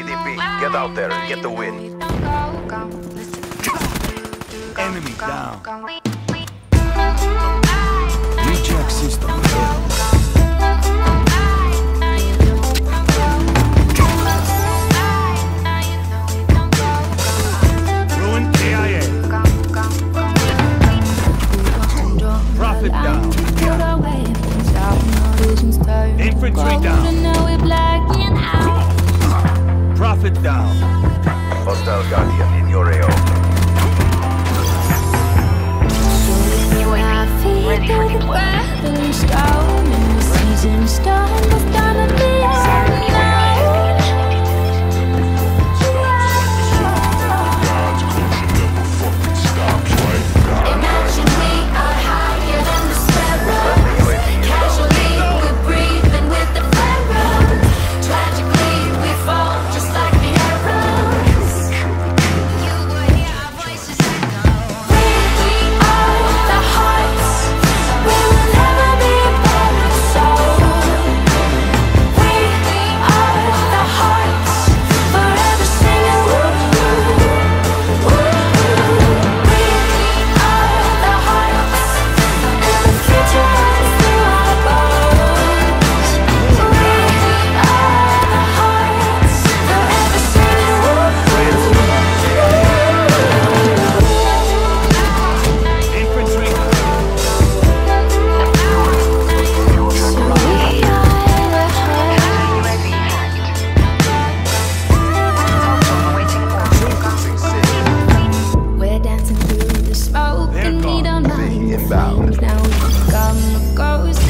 CDP. Get out there and get the win. Enemy down. Reject system. Ruin KIA. Prophet down. Infantry down it down. Hostile Guardian in your AO. Ready for deployment. Now we've become a ghost.